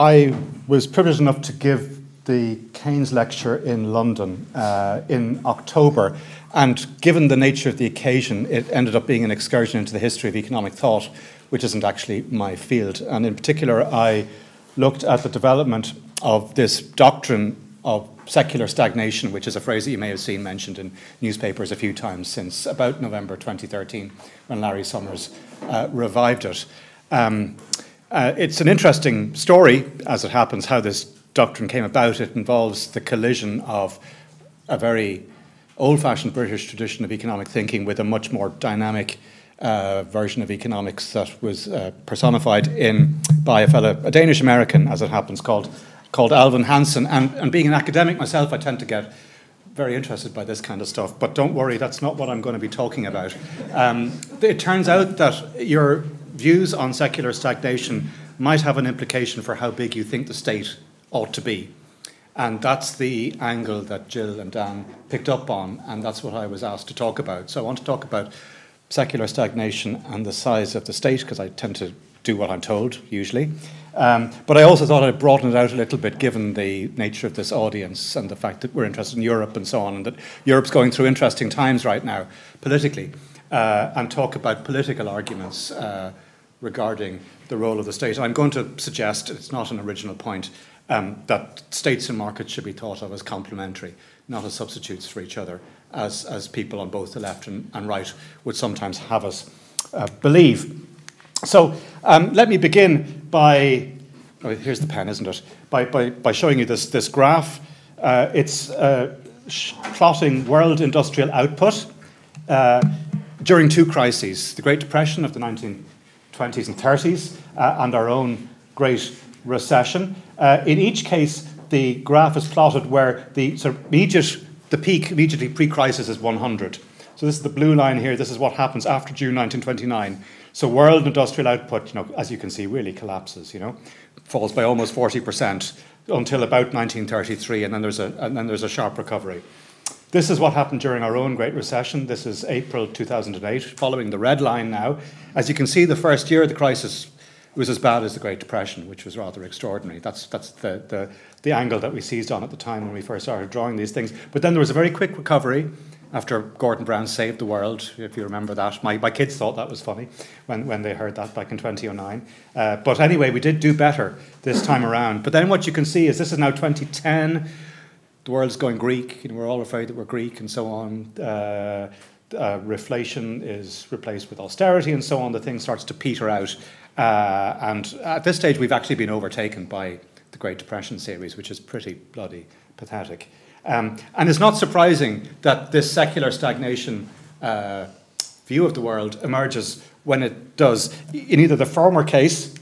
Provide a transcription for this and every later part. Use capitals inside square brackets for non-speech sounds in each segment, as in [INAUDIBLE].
I was privileged enough to give the Keynes lecture in London uh, in October. And given the nature of the occasion, it ended up being an excursion into the history of economic thought, which isn't actually my field. And in particular, I looked at the development of this doctrine of secular stagnation, which is a phrase that you may have seen mentioned in newspapers a few times since about November 2013, when Larry Summers uh, revived it. Um, uh, it's an interesting story, as it happens, how this doctrine came about. It involves the collision of a very old fashioned British tradition of economic thinking with a much more dynamic uh, version of economics that was uh, personified in by a fellow, a Danish American, as it happens, called called Alvin Hansen. And, and being an academic myself, I tend to get very interested by this kind of stuff. But don't worry, that's not what I'm going to be talking about. Um, it turns out that your views on secular stagnation might have an implication for how big you think the state ought to be. And that's the angle that Jill and Dan picked up on, and that's what I was asked to talk about. So I want to talk about secular stagnation and the size of the state, because I tend to do what I'm told, usually. Um, but I also thought I'd broaden it out a little bit given the nature of this audience and the fact that we're interested in Europe and so on, and that Europe's going through interesting times right now politically, uh, and talk about political arguments uh, regarding the role of the state. I'm going to suggest, it's not an original point, um, that states and markets should be thought of as complementary, not as substitutes for each other, as, as people on both the left and, and right would sometimes have us uh, believe. So um, let me begin by, oh, here's the pen, isn't it? By, by, by showing you this, this graph. Uh, it's uh, plotting world industrial output uh, during two crises the Great Depression of the 1920s and 30s, uh, and our own Great Recession. Uh, in each case, the graph is plotted where the sort of immediate, the peak immediately pre crisis is 100. So this is the blue line here. This is what happens after June 1929. So world industrial output, you know, as you can see, really collapses. You know, falls by almost forty percent until about 1933, and then there's a and then there's a sharp recovery. This is what happened during our own Great Recession. This is April 2008, following the red line now. As you can see, the first year of the crisis was as bad as the Great Depression, which was rather extraordinary. That's, that's the, the, the angle that we seized on at the time when we first started drawing these things. But then there was a very quick recovery after Gordon Brown saved the world, if you remember that. My, my kids thought that was funny when, when they heard that back in 2009. Uh, but anyway, we did do better this time around. But then what you can see is this is now 2010. The world's going Greek. Know, we're all afraid that we're Greek and so on. Uh, uh, reflation is replaced with austerity and so on. The thing starts to peter out. Uh, and at this stage, we've actually been overtaken by the Great Depression series, which is pretty bloody pathetic. Um, and it's not surprising that this secular stagnation uh, view of the world emerges when it does, in either the former case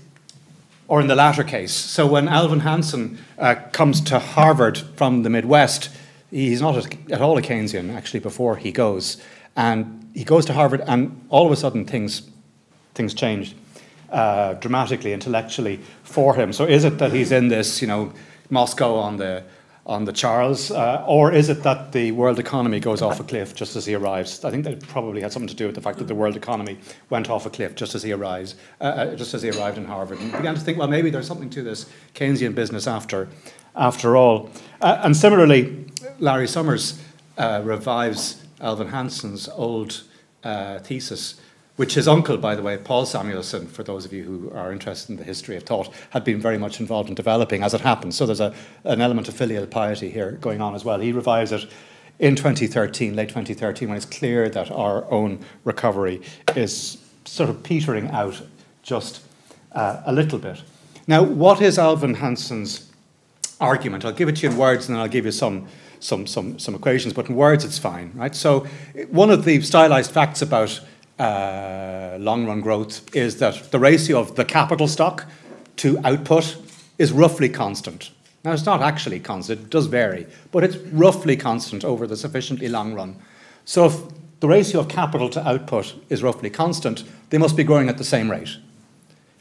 or in the latter case. So when Alvin Hansen uh, comes to Harvard from the Midwest, he's not at all a Keynesian, actually, before he goes. And he goes to Harvard, and all of a sudden things, things changed uh, dramatically, intellectually for him. So is it that he's in this, you know, Moscow on the on the Charles, uh, or is it that the world economy goes off a cliff just as he arrives? I think that probably had something to do with the fact that the world economy went off a cliff just as he arrives, uh, uh, just as he arrived in Harvard, and began to think, well, maybe there's something to this Keynesian business after, after all. Uh, and similarly, Larry Summers uh, revives Alvin Hansen's old uh, thesis which his uncle, by the way, Paul Samuelson, for those of you who are interested in the history of thought, had been very much involved in developing as it happens. So there's a, an element of filial piety here going on as well. He revives it in 2013, late 2013, when it's clear that our own recovery is sort of petering out just uh, a little bit. Now, what is Alvin Hansen's argument? I'll give it to you in words and then I'll give you some, some, some, some equations, but in words it's fine, right? So, one of the stylized facts about uh, long run growth is that the ratio of the capital stock to output is roughly constant. Now, it's not actually constant, it does vary, but it's roughly constant over the sufficiently long run. So, if the ratio of capital to output is roughly constant, they must be growing at the same rate.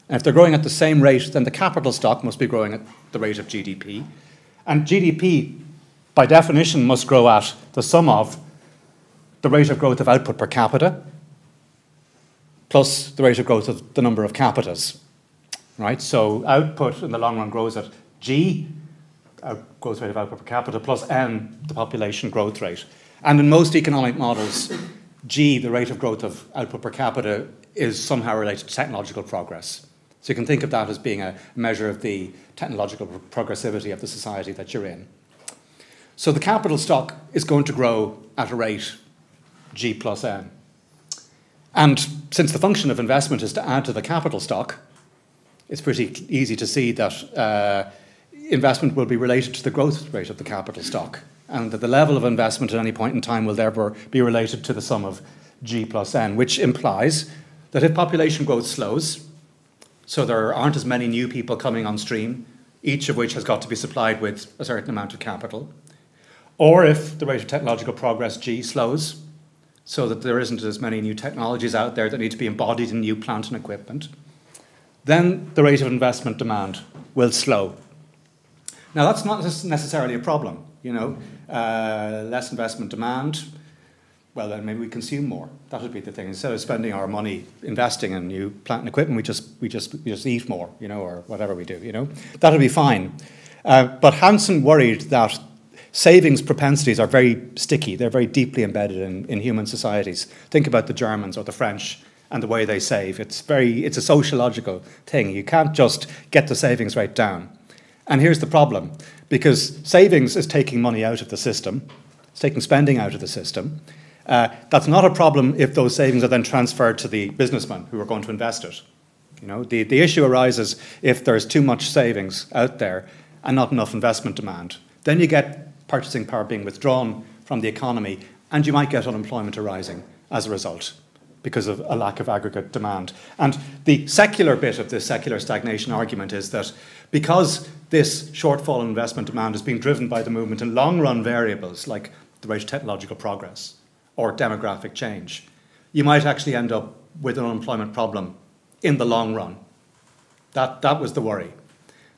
And if they're growing at the same rate, then the capital stock must be growing at the rate of GDP. And GDP, by definition, must grow at the sum of the rate of growth of output per capita plus the rate of growth of the number of capitas. right? So output in the long run grows at G, growth rate of output per capita, plus N, the population growth rate. And in most economic models, G, the rate of growth of output per capita, is somehow related to technological progress. So you can think of that as being a measure of the technological progressivity of the society that you're in. So the capital stock is going to grow at a rate G plus N. And since the function of investment is to add to the capital stock, it's pretty easy to see that uh, investment will be related to the growth rate of the capital stock, and that the level of investment at any point in time will therefore be related to the sum of G plus N, which implies that if population growth slows, so there aren't as many new people coming on stream, each of which has got to be supplied with a certain amount of capital, or if the rate of technological progress G slows, so that there isn't as many new technologies out there that need to be embodied in new plant and equipment, then the rate of investment demand will slow. Now, that's not necessarily a problem, you know. Uh, less investment demand, well, then maybe we consume more. That would be the thing. Instead of spending our money investing in new plant and equipment, we just, we just, we just eat more, you know, or whatever we do, you know. That would be fine. Uh, but Hansen worried that savings propensities are very sticky. They're very deeply embedded in, in human societies. Think about the Germans or the French and the way they save. It's very it's a sociological thing. You can't just get the savings rate down. And here's the problem because savings is taking money out of the system, it's taking spending out of the system. Uh, that's not a problem if those savings are then transferred to the businessmen who are going to invest it. You know, the, the issue arises if there's too much savings out there and not enough investment demand. Then you get purchasing power being withdrawn from the economy, and you might get unemployment arising as a result because of a lack of aggregate demand. And the secular bit of this secular stagnation argument is that because this shortfall in investment demand is being driven by the movement in long run variables like the rate of technological progress or demographic change, you might actually end up with an unemployment problem in the long run. That, that was the worry.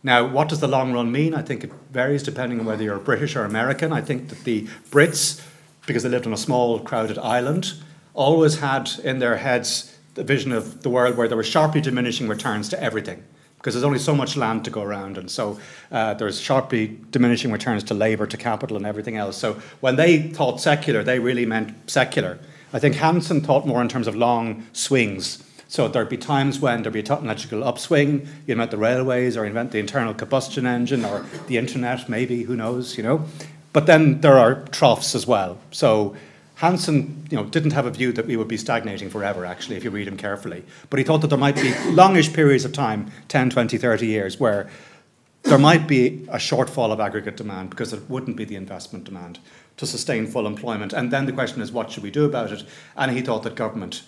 Now, what does the long run mean? I think it varies depending on whether you're British or American. I think that the Brits, because they lived on a small, crowded island, always had in their heads the vision of the world where there were sharply diminishing returns to everything because there's only so much land to go around, and so uh, there's sharply diminishing returns to labour, to capital, and everything else. So when they thought secular, they really meant secular. I think Hansen thought more in terms of long swings. So there'd be times when there'd be a technological upswing, you invent the railways, or invent the internal combustion engine, or the internet, maybe, who knows, you know. But then there are troughs as well. So Hansen you know, didn't have a view that we would be stagnating forever, actually, if you read him carefully. But he thought that there might be [COUGHS] longish periods of time 10, 20, 30 years where there might be a shortfall of aggregate demand because it wouldn't be the investment demand to sustain full employment. And then the question is, what should we do about it? And he thought that government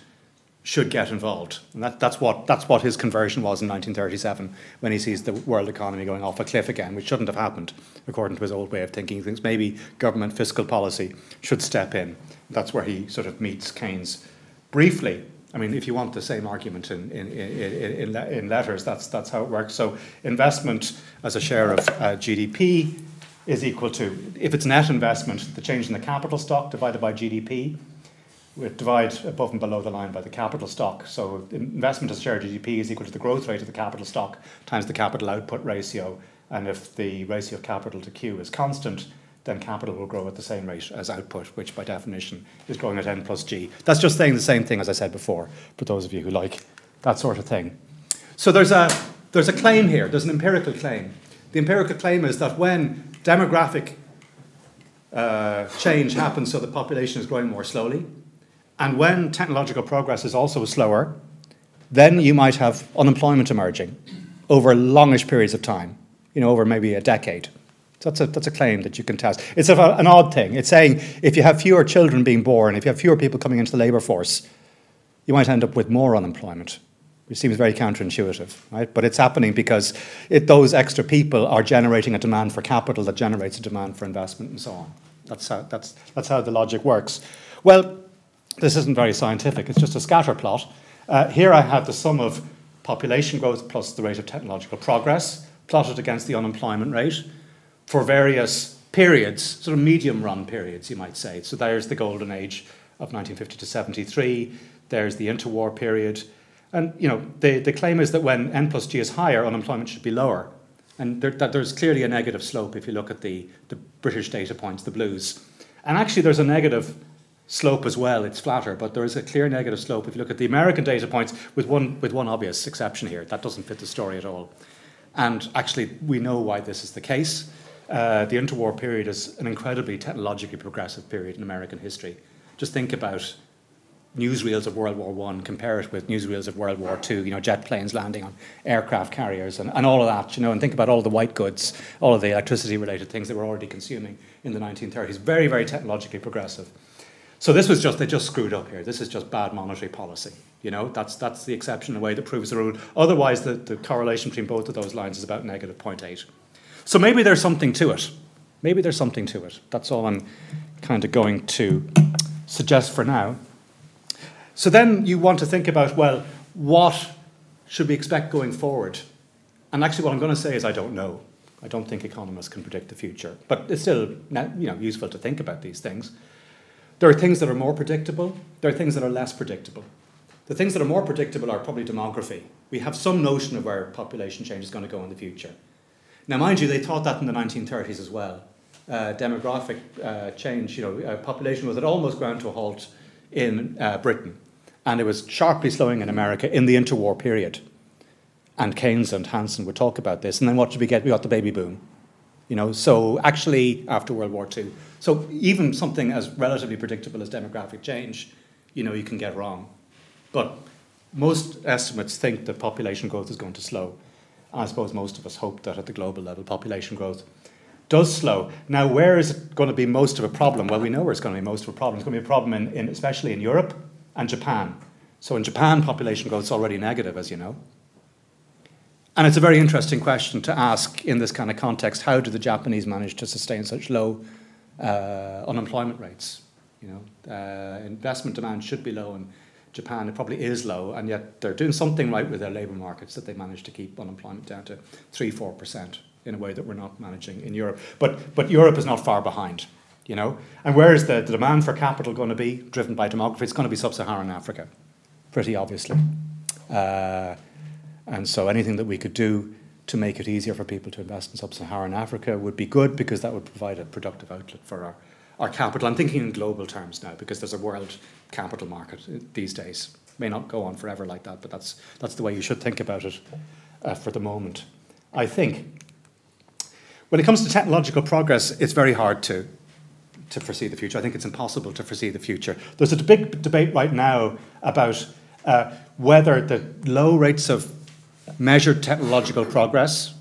should get involved. And that, that's, what, that's what his conversion was in 1937 when he sees the world economy going off a cliff again, which shouldn't have happened, according to his old way of thinking. He thinks maybe government fiscal policy should step in. That's where he sort of meets Keynes briefly. I mean, if you want the same argument in, in, in, in letters, that's, that's how it works. So, investment as a share of uh, GDP is equal to, if it's net investment, the change in the capital stock divided by GDP we divide above and below the line by the capital stock. So investment as share of GDP is equal to the growth rate of the capital stock times the capital output ratio. And if the ratio of capital to Q is constant, then capital will grow at the same rate as output, which by definition is growing at n plus g. That's just saying the same thing as I said before, for those of you who like that sort of thing. So there's a, there's a claim here, there's an empirical claim. The empirical claim is that when demographic uh, change happens so the population is growing more slowly, and when technological progress is also slower, then you might have unemployment emerging over longish periods of time, you know, over maybe a decade. So that's a, that's a claim that you can test. It's a, an odd thing. It's saying if you have fewer children being born, if you have fewer people coming into the labour force, you might end up with more unemployment, which seems very counterintuitive, right? But it's happening because it, those extra people are generating a demand for capital that generates a demand for investment and so on. That's how, that's, that's how the logic works. Well, this isn't very scientific, it's just a scatter plot. Uh, here I have the sum of population growth plus the rate of technological progress plotted against the unemployment rate for various periods, sort of medium run periods, you might say. So there's the golden age of 1950 to 73, there's the interwar period, And you know, the, the claim is that when n plus g is higher, unemployment should be lower. And there, that there's clearly a negative slope if you look at the, the British data points, the blues. And actually, there's a negative slope as well. It's flatter, but there is a clear negative slope if you look at the American data points, with one, with one obvious exception here. That doesn't fit the story at all. And actually, we know why this is the case. Uh, the interwar period is an incredibly technologically progressive period in American history. Just think about newsreels of World War One, compare it with newsreels of World War Two. You know, jet planes landing on aircraft carriers and, and all of that. You know, and think about all the white goods, all of the electricity-related things that we're already consuming in the 1930s. Very, very technologically progressive. So this was just they just screwed up here. This is just bad monetary policy. You know, that's that's the exception in a way that proves the rule. Otherwise, the, the correlation between both of those lines is about negative 0.8. So maybe there's something to it. Maybe there's something to it. That's all I'm kind of going to suggest for now. So then you want to think about, well, what should we expect going forward? And actually, what I'm going to say is I don't know. I don't think economists can predict the future, but it's still you know, useful to think about these things. There are things that are more predictable, there are things that are less predictable. The things that are more predictable are probably demography. We have some notion of where population change is going to go in the future. Now, mind you, they thought that in the 1930s as well. Uh, demographic uh, change, you know, uh, population was at almost ground to a halt in uh, Britain and it was sharply slowing in America in the interwar period. And Keynes and Hansen would talk about this. And then what did we get? We got the baby boom. You know, so actually after World War II. So even something as relatively predictable as demographic change, you know, you can get wrong. But most estimates think that population growth is going to slow. I suppose most of us hope that at the global level, population growth does slow. Now, where is it going to be most of a problem? Well, we know where it's going to be most of a problem. It's going to be a problem in, in especially in Europe and Japan. So in Japan, population growth is already negative, as you know. And it's a very interesting question to ask in this kind of context. How do the Japanese manage to sustain such low uh, unemployment rates? You know, uh, investment demand should be low in Japan. It probably is low, and yet they're doing something right with their labour markets that they manage to keep unemployment down to three, four percent in a way that we're not managing in Europe. But but Europe is not far behind you know. And where is the, the demand for capital going to be driven by demography? It's going to be sub-Saharan Africa, pretty obviously. Uh, and so anything that we could do to make it easier for people to invest in sub-Saharan Africa would be good because that would provide a productive outlet for our, our capital. I'm thinking in global terms now because there's a world capital market these days. May not go on forever like that, but that's, that's the way you should think about it uh, for the moment. I think when it comes to technological progress, it's very hard to to foresee the future. I think it's impossible to foresee the future. There's a big debate right now about uh, whether the low rates of measured technological progress,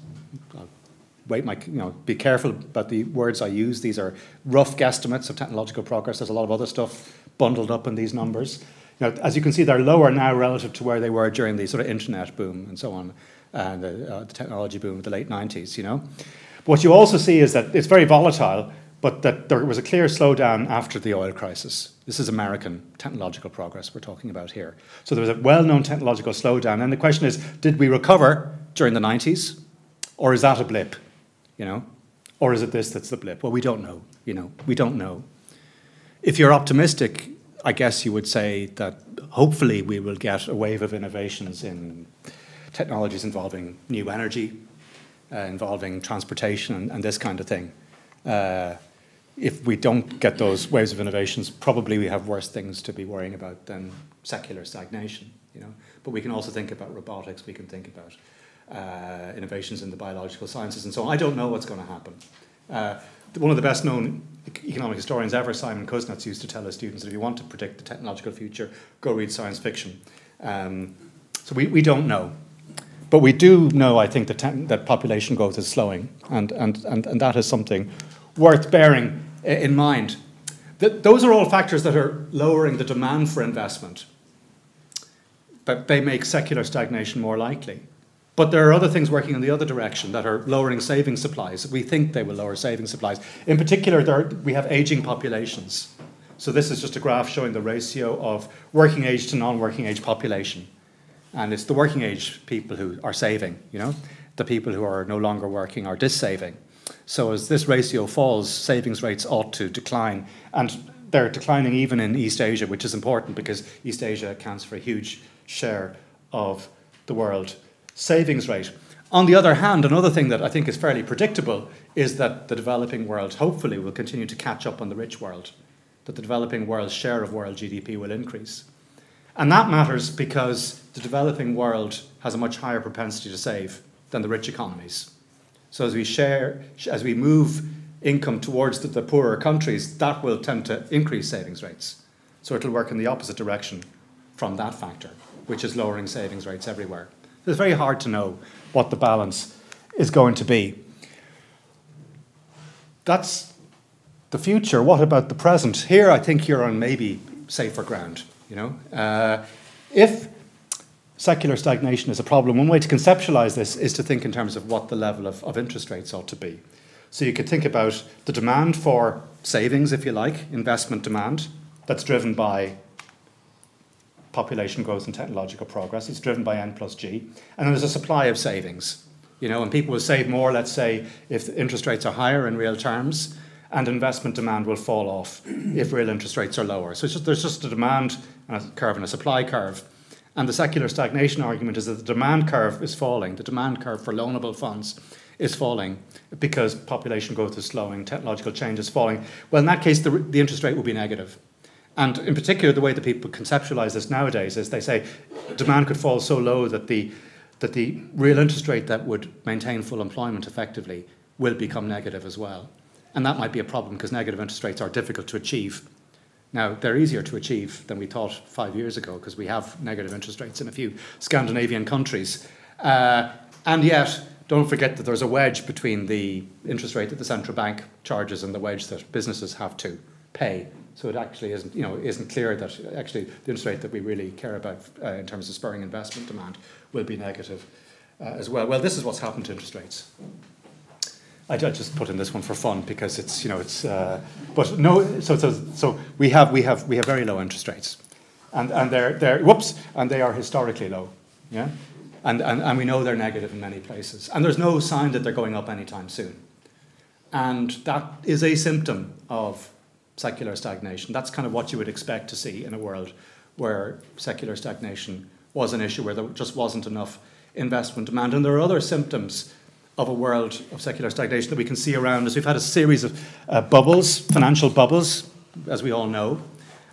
wait my, you know, be careful about the words I use. These are rough guesstimates of technological progress. There's a lot of other stuff bundled up in these numbers. You know, as you can see, they're lower now relative to where they were during the sort of internet boom and so on, and the, uh, the technology boom of the late 90s, you know. But what you also see is that it's very volatile but that there was a clear slowdown after the oil crisis. This is American technological progress we're talking about here. So there was a well known technological slowdown. And the question is did we recover during the 90s? Or is that a blip? You know? Or is it this that's the blip? Well, we don't know. You know, we don't know. If you're optimistic, I guess you would say that hopefully we will get a wave of innovations in technologies involving new energy, uh, involving transportation, and, and, this kind of thing. Uh, if we don't get those waves of innovations, probably we have worse things to be worrying about than secular stagnation. You know, but we can also think about robotics. We can think about uh, innovations in the biological sciences and so on. I don't know what's going to happen. Uh, one of the best known economic historians ever, Simon Kuznets, used to tell his students that if you want to predict the technological future, go read science fiction. Um, so we, we don't know. But we do know, I think, that, that population growth is slowing, and, and, and, and that is something worth bearing in mind. That those are all factors that are lowering the demand for investment, but they make secular stagnation more likely. But there are other things working in the other direction that are lowering saving supplies. We think they will lower saving supplies. In particular, are, we have aging populations. So this is just a graph showing the ratio of working age to non-working age population. And it's the working age people who are saving, you know. The people who are no longer working are dissaving. So as this ratio falls, savings rates ought to decline. And they're declining even in East Asia, which is important because East Asia accounts for a huge share of the world savings rate. On the other hand, another thing that I think is fairly predictable is that the developing world hopefully will continue to catch up on the rich world, that the developing world's share of world GDP will increase. And that matters because the developing world has a much higher propensity to save than the rich economies. So as we share, as we move income towards the, the poorer countries, that will tend to increase savings rates. So it'll work in the opposite direction from that factor, which is lowering savings rates everywhere. It's very hard to know what the balance is going to be. That's the future. What about the present? Here, I think you're on maybe safer ground. You know, uh, if secular stagnation is a problem, one way to conceptualize this is to think in terms of what the level of, of interest rates ought to be. So you could think about the demand for savings, if you like, investment demand, that's driven by population growth and technological progress. It's driven by N plus G. And then there's a supply of savings. You know, and people will save more, let's say, if interest rates are higher in real terms, and investment demand will fall off if real interest rates are lower. So just, there's just a demand curve and a supply curve. And the secular stagnation argument is that the demand curve is falling. The demand curve for loanable funds is falling because population growth is slowing, technological change is falling. Well, in that case, the, the interest rate will be negative. And in particular, the way that people conceptualize this nowadays is they say demand could fall so low that the, that the real interest rate that would maintain full employment effectively will become negative as well. And that might be a problem because negative interest rates are difficult to achieve. Now, they're easier to achieve than we thought five years ago because we have negative interest rates in a few Scandinavian countries. Uh, and yet, don't forget that there's a wedge between the interest rate that the central bank charges and the wedge that businesses have to pay. So it actually isn't, you know, isn't clear that actually the interest rate that we really care about uh, in terms of spurring investment demand will be negative uh, as well. Well, this is what's happened to interest rates. I, just put in this one for fun because it's, you know, it's, uh, but no, so, so, so we have, we have, we have very low interest rates. And, and they're, they're, whoops, and they are historically low, yeah? And, and, and we know they're negative in many places. And there's no sign that they're going up anytime soon. And that is a symptom of secular stagnation. That's kind of what you would expect to see in a world where secular stagnation was an issue, where there just wasn't enough investment demand. And there are other symptoms of a world of secular stagnation that we can see around us. We've had a series of uh, bubbles, financial bubbles, as we all know.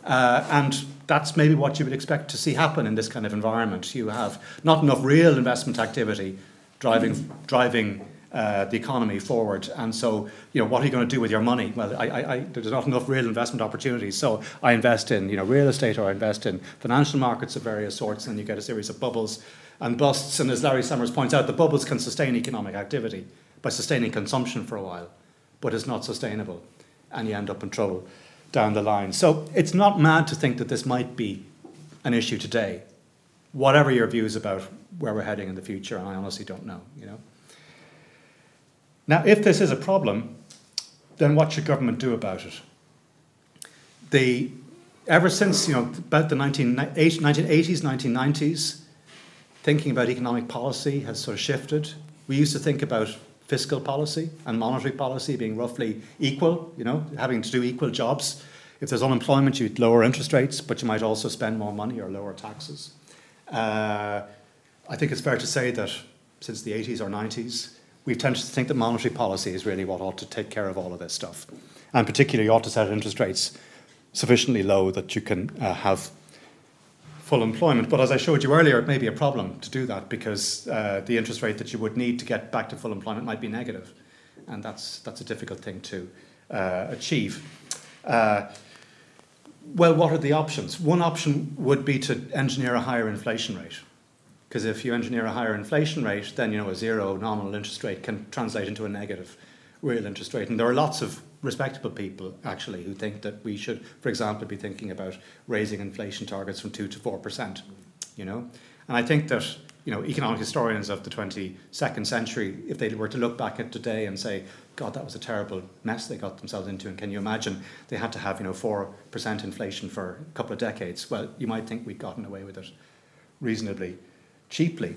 Uh, and that's maybe what you would expect to see happen in this kind of environment. You have not enough real investment activity driving, driving uh, the economy forward. And so, you know, what are you going to do with your money? Well, I, I, I, there's not enough real investment opportunities. So I invest in, you know, real estate or I invest in financial markets of various sorts, and you get a series of bubbles and busts. And as Larry Summers points out, the bubbles can sustain economic activity by sustaining consumption for a while, but it's not sustainable, and you end up in trouble down the line. So it's not mad to think that this might be an issue today, whatever your views about where we're heading in the future, and I honestly don't know, you know. Now, if this is a problem, then what should government do about it? The, ever since you know about the 1980s, 1990s, thinking about economic policy has sort of shifted. We used to think about fiscal policy and monetary policy being roughly equal, you know, having to do equal jobs. If there's unemployment, you'd lower interest rates, but you might also spend more money or lower taxes. Uh, I think it's fair to say that since the 80s or 90s, we've tended to think that monetary policy is really what ought to take care of all of this stuff. And particularly, you ought to set interest rates sufficiently low that you can uh, have full employment. But as I showed you earlier, it may be a problem to do that because uh, the interest rate that you would need to get back to full employment might be. And that's, that's a difficult thing to uh, achieve. Uh, well, what are the options? One option would be to engineer a higher inflation rate. Because if you engineer a higher inflation rate, then you know a zero nominal interest rate can translate into a negative real interest rate. And there are lots of respectable people actually who think that we should, for example, be thinking about raising inflation targets from two to four percent. You know, and I think that you know economic historians of the 22nd century, if they were to look back at today and say, God, that was a terrible mess they got themselves into, and can you imagine they had to have you know four percent inflation for a couple of decades? Well, you might think we'd gotten away with it reasonably cheaply.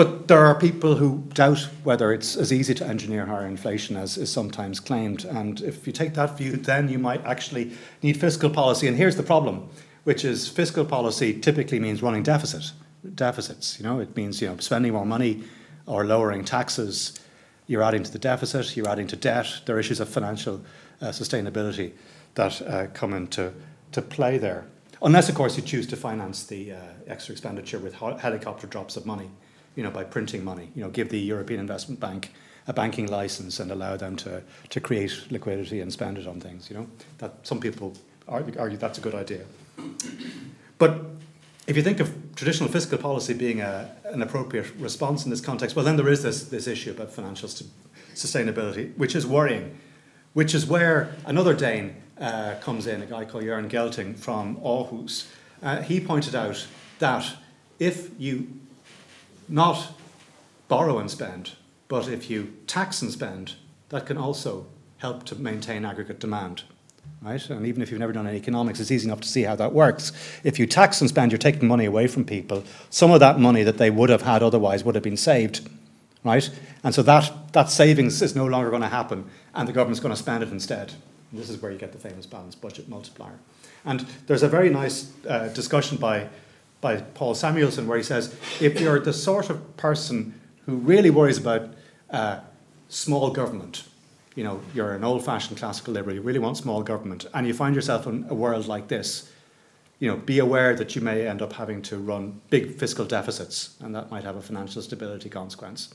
But there are people who doubt whether it's as easy to engineer higher inflation as is sometimes claimed. And if you take that view, then you might actually need fiscal policy. And here's the problem, which is fiscal policy typically means running deficit, deficits. You know, it means you know spending more money or lowering taxes. You're adding to the deficit. You're adding to debt. There are issues of financial uh, sustainability that uh, come into to play there. Unless, of course, you choose to finance the uh, extra expenditure with helicopter drops of money, you know, by printing money. You know, give the European Investment Bank a banking license and allow them to, to create liquidity and spend it on things. You know, that some people argue, argue that's a good idea. But if you think of traditional fiscal policy being a, an appropriate response in this context, well, then there is this, this issue about financial st- sustainability, which is worrying, which is where another Dane uh, comes in, a guy called Jørn Gelting from Aarhus. Uh, he pointed out that if you not borrow and spend, but if you tax and spend, that can also help to maintain aggregate demand right? And even if you've never done any economics, it's easy enough to see how that works. If you tax and spend, you're taking money away from people. Some of that money that they would have had otherwise would have been saved, right? And so that, that savings is no longer going to happen, and the government's going to spend it instead. And this is where you get the famous balanced budget multiplier. And there's a very nice uh, discussion by, by Paul Samuelson where he says if you're the sort of person who really worries about uh, small government, you know, you're an old-fashioned classical liberal, you really want small government, and you find yourself in a world like this, you know, be aware that you may end up having to run big fiscal deficits, and that might have a financial stability consequence.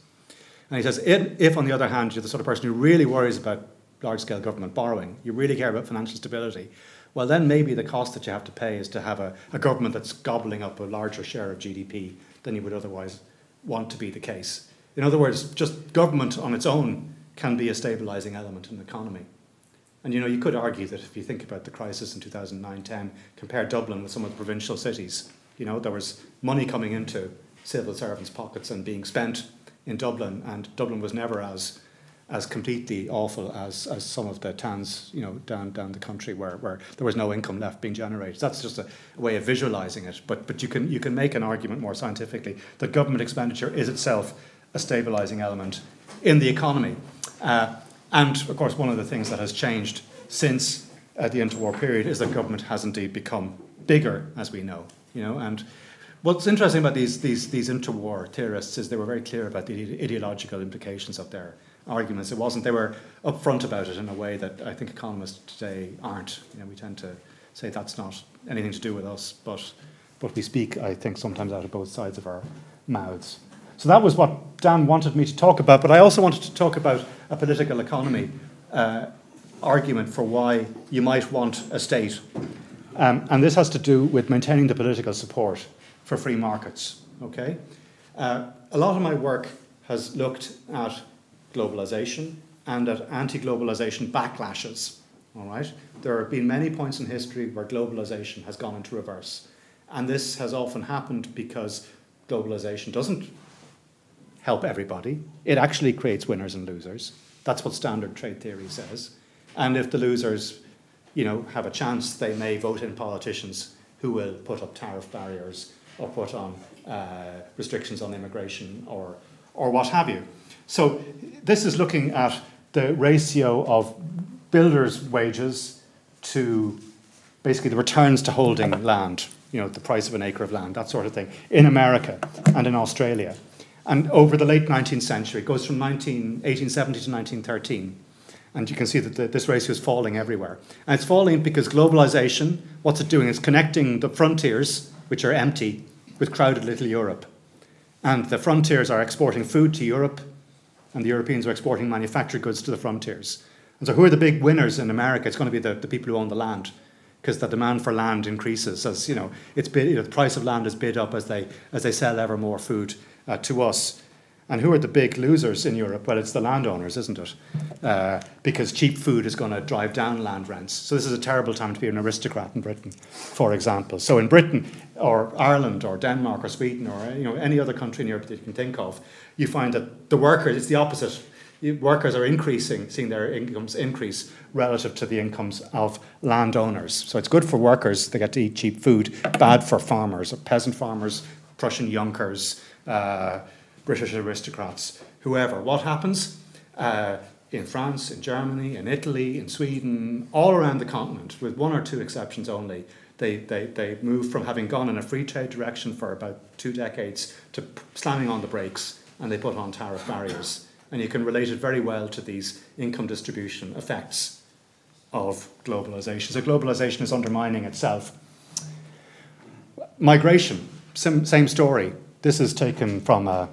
And he says, if, on the other hand, you're the sort of person who really worries about large-scale government borrowing, you really care about financial stability, well, then maybe the cost that you have to pay is to have a, a government that's gobbling up a larger share of GDP than you would otherwise want to be the case. In other words, just government on its own can be a stabilizing element in the economy. And you know, you could argue that if you think about the crisis in 2009-10, compare Dublin with some of the provincial cities, you know, there was money coming into civil servants' pockets and being spent in Dublin, and Dublin was never as as completely awful as, as some of the towns, you know, down down the country where, where there was no income left being generated. That's just a, a way of visualizing it. But but you can you can make an argument more scientifically that government expenditure is itself a stabilizing element in the economy. Uh, and of course, one of the things that has changed since uh, the interwar period is that government has indeed become bigger, as we know. You know, and what's interesting about these these these interwar theorists is they were very clear about the ideological implications of their arguments. It wasn't they were upfront about it in a way that I think economists today aren't. You know, we tend to say that's not anything to do with us, but but we speak, I think, sometimes out of both sides of our mouths. So that was what Dan wanted me to talk about, but I also wanted to talk about a political economy uh, argument for why you might want a state. Um, and this has to do with maintaining the political support for free markets. Okay? Uh, a lot of my work has looked at globalization and at anti globalization backlashes. All right? There have been many points in history where globalization has gone into reverse. And this has often happened because globalization doesn't help everybody. It actually creates winners and losers. That's what standard trade theory says. And if the losers, you know, have a chance, they may vote in politicians who will put up tariff barriers or put on uh, restrictions on immigration or, or what have you. So this is looking at the ratio of builders' wages to basically the returns to holding land, you know, the price of an acre of land, that sort of thing, in America and in Australia. And over the late 19th century, it goes from 19, 1870 to 1913. And you can see that the, this ratio is falling everywhere. And it's falling because globalization, what's it doing? It's connecting the frontiers, which are empty, with crowded little Europe. And the frontiers are exporting food to Europe, and the Europeans are exporting manufactured goods to the frontiers. And so, who are the big winners in America? It's going to be the, the people who own the land, because the demand for land increases as you know, it's bid, you know, the price of land is bid up as they as they sell ever more food uh, to us. And who are the big losers in Europe? Well, it's the landowners, isn't it? Uh, because cheap food is going to drive down land rents. So this is a terrible time to be an aristocrat in Britain, for example. So in Britain, or Ireland, or Denmark, or Sweden, or you know any other country in Europe that you can think of, you find that the workers it's the opposite. Workers are increasing, seeing their incomes increase relative to the incomes of landowners. So it's good for workers; they get to eat cheap food. Bad for farmers, peasant farmers, Prussian Junkers uh, British aristocrats, whoever. What happens? Uh, in France, in Germany, in Italy, in Sweden, all around the continent, with one or two exceptions only, They, they, they moved from having gone in a free trade direction for about two decades to slamming on the brakes and they put on tariff barriers. And you can relate it very well to these income distribution effects of globalization. So globalization is undermining itself. Migration, same, same story. This is taken from a,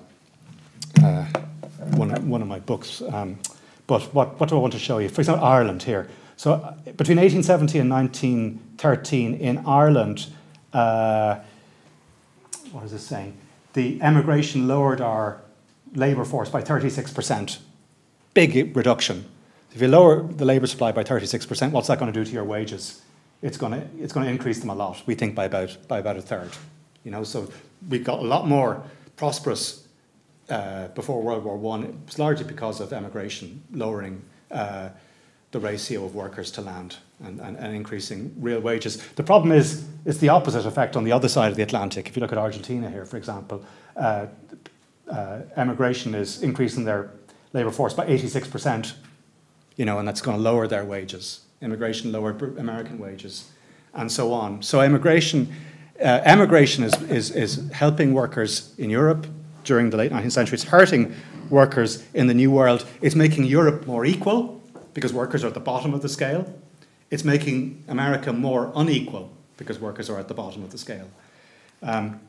one, one of my books. Um, but what, what do I want to show you? For example, Ireland here. So uh, between 1870 and 1913 in Ireland, uh, what is this saying? The emigration lowered our labour force by 36%. Big reduction. If you lower the labour supply by 36%, what's that going to do to your wages? It's going to, it's going to increase them a lot, we think by about, by about a third. You know, so we got a lot more prosperous uh, before World War One. it was largely because of emigration lowering uh, the ratio of workers to land and, and, and, increasing real wages. The problem is it's the opposite effect on the other side of the Atlantic. If you look at Argentina here, for example, uh, uh, emigration is increasing their labour force by 86%, you know, and that's going to lower their wages. Immigration lowered American wages, and so on. So immigration, uh, emigration is, is, is helping workers in Europe during the late 19th century. It's hurting workers in the New World. It's making Europe more equal because workers are at the bottom of the scale. It's making America more unequal because workers are at the bottom of the scale. Um,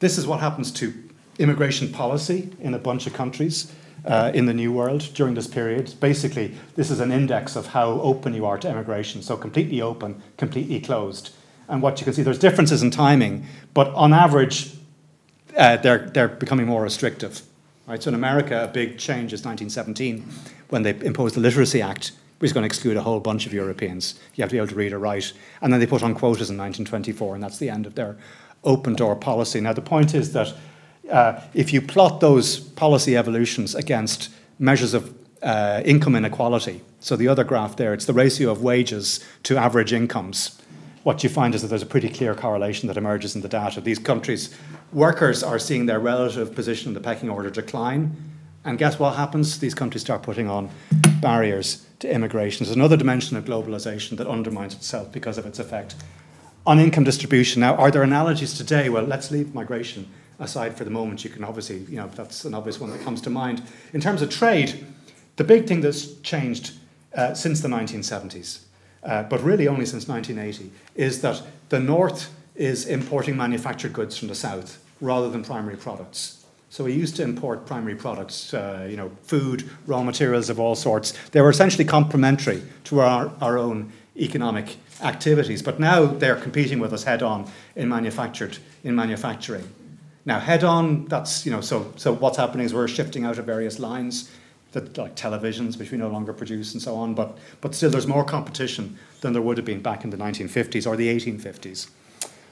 this is what happens to immigration policy in a bunch of countries uh, in the New World during this period. Basically, this is an index of how open you are to immigration. So, completely open, completely closed. And what you can see, there's differences in timing, but on average, uh, they're, they're becoming more restrictive. Right? So, in America, a big change is 1917 when they imposed the Literacy Act, which is going to exclude a whole bunch of Europeans. You have to be able to read or write. And then they put on quotas in 1924, and that's the end of their open door policy. Now, the point is that uh, if you plot those policy evolutions against measures of uh, income inequality, so the other graph there, it's the ratio of wages to average incomes. What you find is that there's a pretty clear correlation that emerges in the data. These countries, workers are seeing their relative position in the pecking order decline and guess what happens? These countries start putting on barriers to immigration. There's another dimension of globalization that undermines itself because of its effect on income distribution. Now, are there analogies today? Well, let's leave migration aside for the moment. You can obviously, you know, that's an obvious one that comes to mind. In terms of trade, the big thing that's changed uh, since the 1970s, uh, but really only since 1980, is that the North is importing manufactured goods from the South rather than primary products. So we used to import primary products, uh, you know, food, raw materials of all sorts. They were essentially complementary to our, our own economic activities, but now they're competing with us head on in manufactured in manufacturing. Now, head on, that's you know, so so what's happening is we're shifting out of various lines, that like televisions, which we no longer produce, and so on. But but still, there's more competition than there would have been back in the 1950s or the 1850s.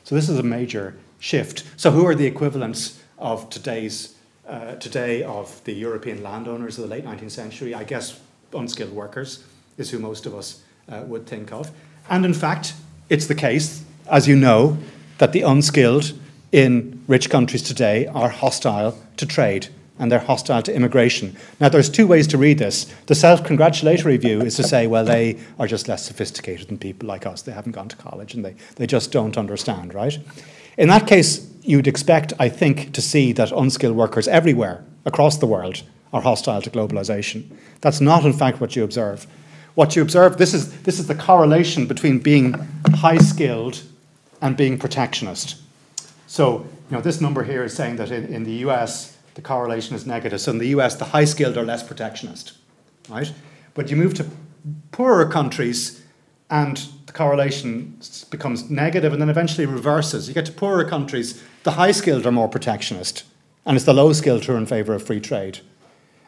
So this is a major shift. So who are the equivalents of today's uh, today of the European landowners of the late 19th century. I guess unskilled workers is who most of us uh, would think of. And in fact, it's the case, as you know, that the unskilled in rich countries today are hostile to trade and they're hostile to immigration. Now, there's two ways to read this. The self congratulatory view is to say, well, they are just less sophisticated than people like us. They haven't gone to college and they, they just don't understand, right? In that case, you'd expect, I think, to see that unskilled workers everywhere across the world are hostile to globalization. That's not, in fact, what you observe. What you observe, this is, this is the correlation between being high skilled and being protectionist. So, you know, this number here is saying that in, in the US, the correlation is negative. So, in the US, the high skilled are less protectionist, right? But you move to poorer countries, and the correlation becomes negative and then eventually reverses. You get to poorer countries, the high skilled are more protectionist, and it's the low skilled who are in favour of free trade.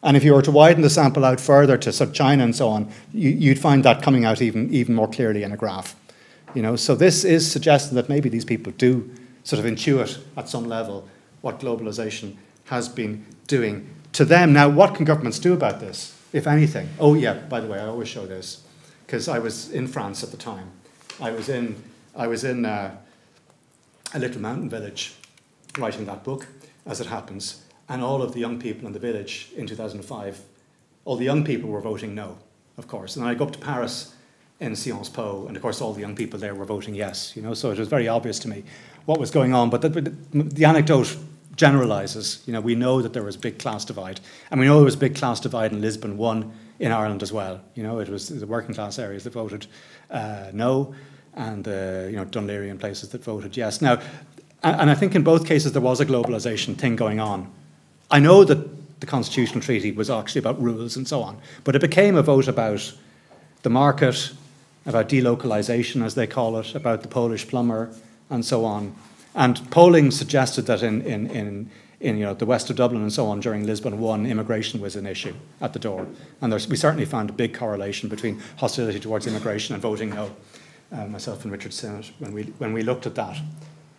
And if you were to widen the sample out further to so China and so on, you, would find that coming out even, even more clearly in a graph. You know, so this is suggesting that maybe these people do sort of intuit at some level what globalization has been doing to them. Now, what can governments do about this, if anything? Oh, yeah, by the way, I always show this because I was in France at the time. I was in, I was in uh, a little mountain village writing that book, as it happens, and all of the young people in the village in 2005, all the young people were voting no, of course. And I go up to Paris in Sciences Po, and of course all the young people there were voting yes. You know, so it was very obvious to me what was going on. But the, the, the anecdote generalises. You know, we know that there was a big class divide, and we know there was a big class divide in Lisbon one in Ireland as well. You know, it was the working class areas that voted uh, no, and the uh, you know Laoghaire places that voted yes. Now, and, I think in both cases there was a globalisation thing going on. I know that the constitutional treaty was actually about rules and so on, but it became a vote about the market, about delocalization, as they call it, about the Polish plumber, and so on. And polling suggested that in, in, in, in you know, the west of Dublin and so on during Lisbon 1, immigration was an issue at the door. And we certainly found a big correlation between hostility towards immigration and voting no, uh, myself and Richard Sinnott, when we, when we looked at that.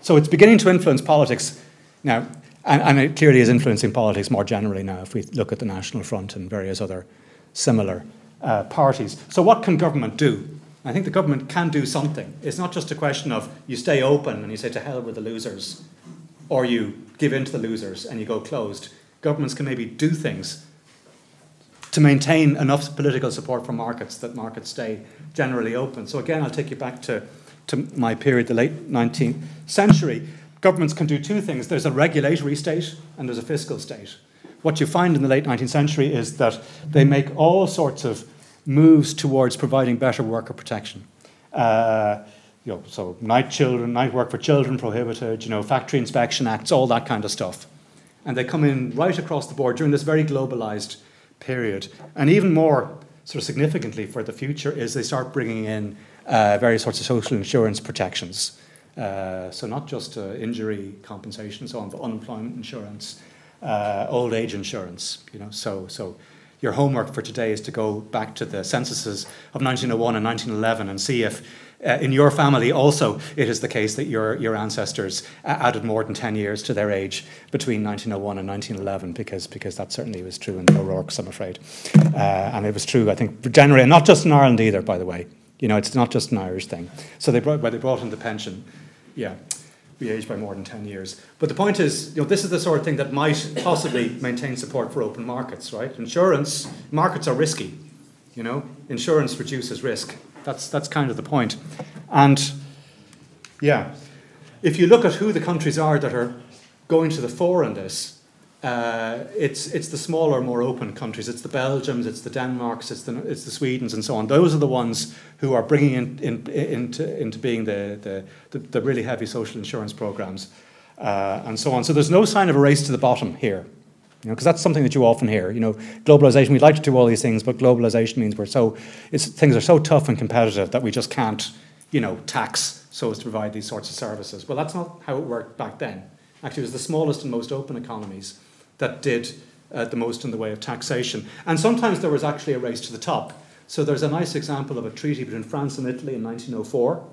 So it's beginning to influence politics now, and, and it clearly is influencing politics more generally now if we look at the National Front and various other similar uh, parties. So, what can government do? I think the government can do something. It's not just a question of you stay open and you say to hell with the losers, or you give in to the losers and you go closed. Governments can maybe do things to maintain enough political support for markets that markets stay generally open. So, again, I'll take you back to, to my period, the late 19th century. Governments can do two things there's a regulatory state and there's a fiscal state. What you find in the late 19th century is that they make all sorts of moves towards providing better worker protection. Uh, you know, so night children, night work for children prohibited, you know, factory inspection acts, all that kind of stuff. And they come in right across the board during this very globalized period. And even more sort of significantly for the future is they start bringing in uh, various sorts of social insurance protections. Uh, so not just uh, injury compensation, so on, but unemployment insurance, uh, old age insurance. You know, so so your homework for today is to go back to the censuses of 1901 and 1911 and see if uh, in your family also it is the case that your, your ancestors uh, added more than 10 years to their age between 1901 and 1911 because, because that certainly was true in the O'Rourke's, I'm afraid. Uh, and it was true, I think, generally, and not just in Ireland either, by the way. You know, it's not just an Irish thing. So they brought, well, they brought in the pension, yeah be aged by more than 10 years. But the point is, you know, this is the sort of thing that might possibly [COUGHS] maintain support for open markets, right? Insurance, markets are risky, you know, insurance reduces risk. That's, that's kind of the point. And yeah, if you look at who the countries are that are going to the fore in this, uh, it's it's the smaller, more open countries. It's the Belgiums, it's the Denmarks, it's the it's the Swedens, and so on. Those are the ones who are bringing in, in, into into being the, the, the, the really heavy social insurance programs, uh, and so on. So there's no sign of a race to the bottom here, you know, because that's something that you often hear. You know, globalization. We'd like to do all these things, but globalization means we're so it's things are so tough and competitive that we just can't, you know, tax so as to provide these sorts of services. Well, that's not how it worked back then. Actually, it was the smallest and most open economies that did uh, the most in the way of taxation. And sometimes there was actually a race to the top. So there's a nice example of a treaty between France and Italy in 1904.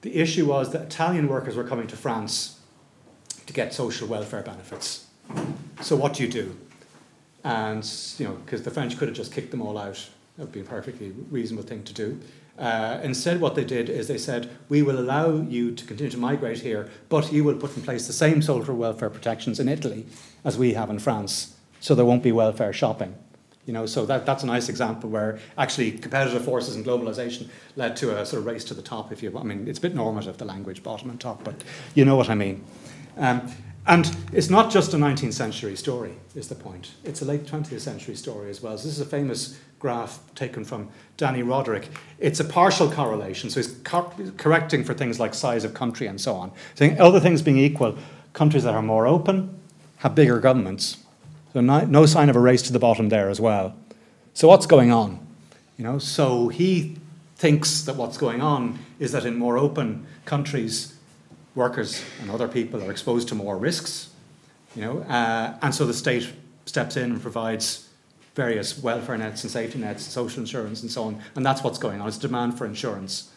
The issue was that Italian workers were coming to France to get social welfare benefits. So what do you do? And, you know, because the French could have just kicked them all out. That would be a perfectly reasonable thing to do. Uh, instead, what they did is they said, we will allow you to continue to migrate here, but you will put in place the same social welfare protections in Italy as we have in France, so there won't be welfare shopping. You know, so that, that's a nice example where actually competitive forces and globalization led to a sort of race to the top, if you I mean, it's a bit normative, the language, bottom and top, but you know what I mean. Um, and it's not just a 19th century story, is the point. It's a late 20th century story as well. So this is a famous graph taken from Dani Rodrik. It's a partial correlation, so he's cor- correcting for things like size of country and so on. Saying other things being equal, countries that are more open have bigger governments. So no, no sign of a race to the bottom there as well. So what's going on? You know, so he thinks that what's going on is that in more open countries, workers and other people are exposed to more risks, you know, uh, and so the state steps in and provides various welfare nets and safety nets, social insurance and so on, and that's what's going on. It's demand for insurance.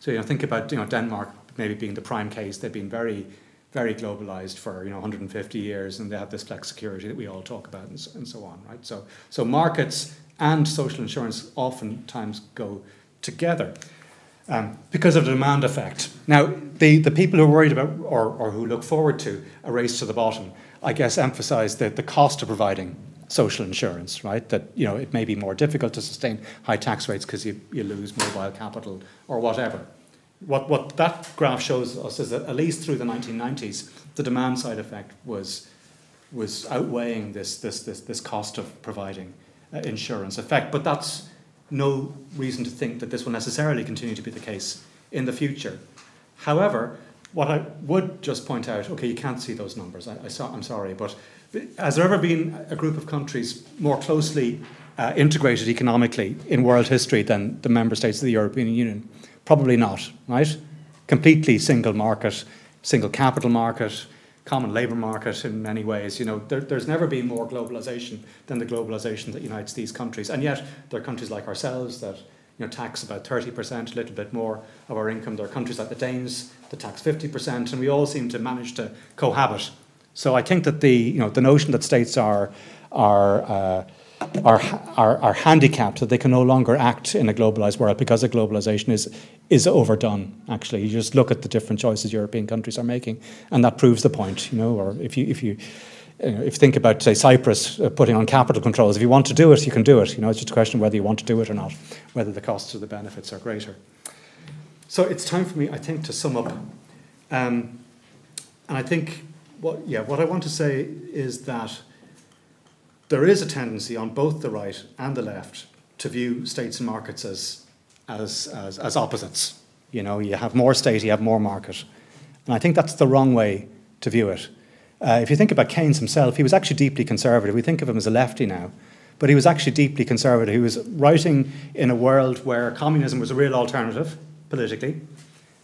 So you know, think about you know Denmark maybe being the prime case. They've been very, very globalized for you know 150 years, and they have this flexicurity that we all talk about and and so on, right? So so markets and social insurance oftentimes go together um, because of the demand effect. Now, the, the people who are worried about or, or who look forward to a race to the bottom, I guess, emphasize the, the cost of providing social insurance, right? That you know it may be more difficult to sustain high tax rates because you, you lose mobile capital or whatever. What what that graph shows us is that at least through the 1990s, the demand side effect was was outweighing this this this, this cost of providing uh, insurance effect. But that's no reason to think that this will necessarily continue to be the case in the future. However, what I would just point out, okay, you can't see those numbers. I, I saw, I'm sorry, but has there ever been a group of countries more closely uh, integrated economically in world history than the member states of the European Union? Probably not, right? Completely single market, single capital market, common labour market in many ways. You know, there, there's never been more globalisation than the globalisation that unites these countries, and yet there are countries like ourselves that you know tax about 30%, a little bit more of our income. There are countries like the Danes that tax 50%, and we all seem to manage to cohabit. So I think that the you know the notion that states are are uh, are, are, are handicapped that they can no longer act in a globalized world because of globalization is is overdone. Actually, you just look at the different choices European countries are making, and that proves the point. You know, or if you if you you know, if you think about, say, Cyprus uh, putting on capital controls, if you want to do it, you can do it. You know, it's just a question whether you want to do it or not, whether the costs or the benefits are greater. So it's time for me, I think, to sum up. Um, and I think, what, yeah, what I want to say is that there is a tendency on both the right and the left to view states and markets as, as, as, as opposites. You know, you have more state, you have more market. And I think that's the wrong way to view it. Uh, if you think about Keynes himself, he was actually deeply conservative. We think of him as a lefty now, but he was actually deeply conservative. He was writing in a world where communism was a real alternative politically,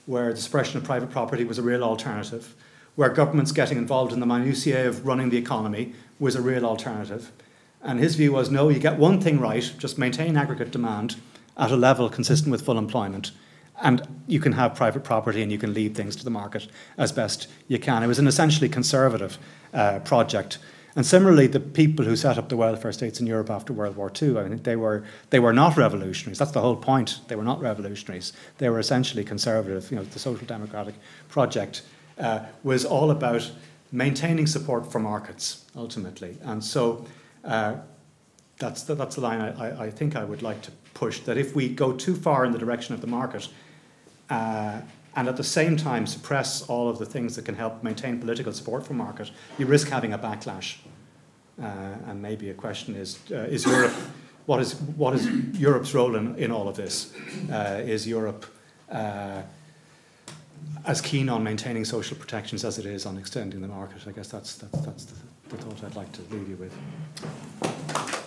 where the suppression of private property was a real alternative, where governments getting involved in the minutiae of running the economy was a real alternative. And his view was no, you get one thing right, just maintain aggregate demand at a level consistent with full employment, and you can have private property and you can leave things to the market as best you can. It was an essentially conservative uh, project. And similarly, the people who set up the welfare states in Europe after World War II, I mean, they were they were not revolutionaries. That's the whole point. They were not revolutionaries. They were essentially conservative. You know, the social democratic project uh, was all about maintaining support for markets ultimately. And so uh, that's, the, that's the line I, I, think I would like to push that if we go too far in the direction of the market uh, and at the same time suppress all of the things that can help maintain political support for market, you risk having a backlash. Uh, and maybe a question is uh, is Europe, what is, what is Europe's role in, in all of this? Uh, is Europe uh, as keen on maintaining social protections as it is on extending the market. I guess that's, that's, that's the, the thought I'd like to leave you with.